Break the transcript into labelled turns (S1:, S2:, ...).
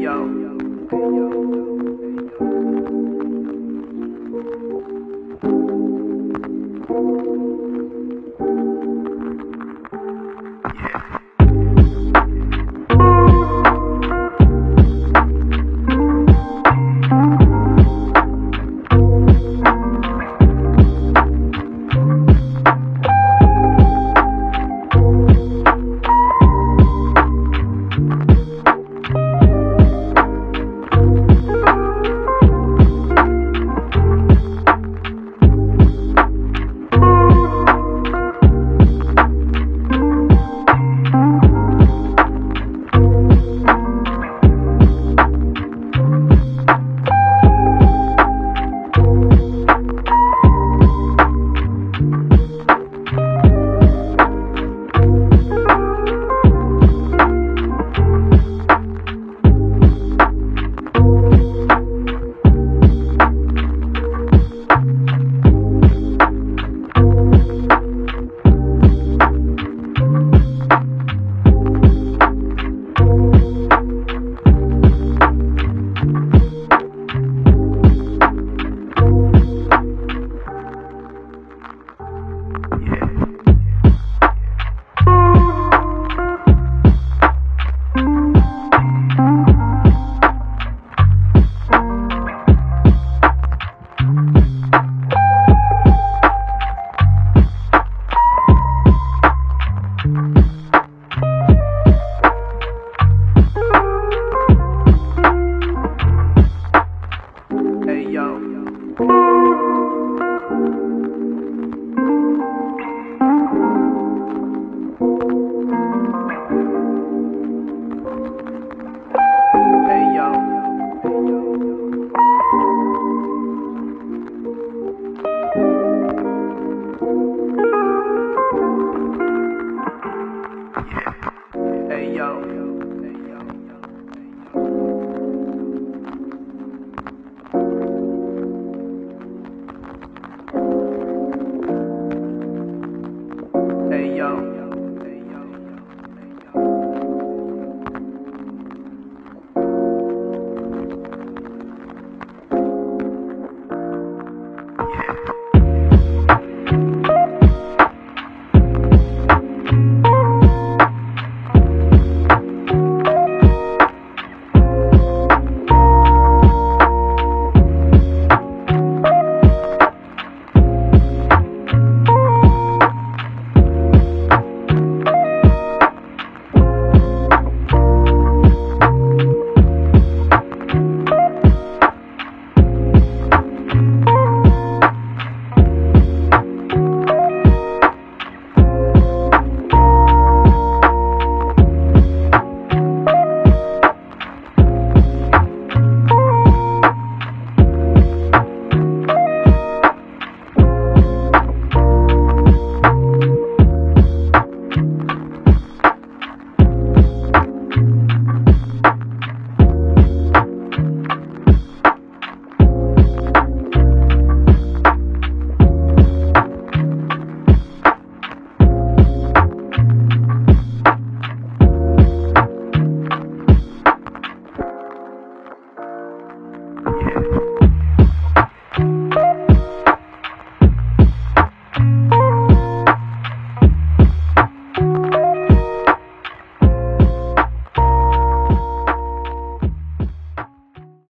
S1: 要。Hey yo.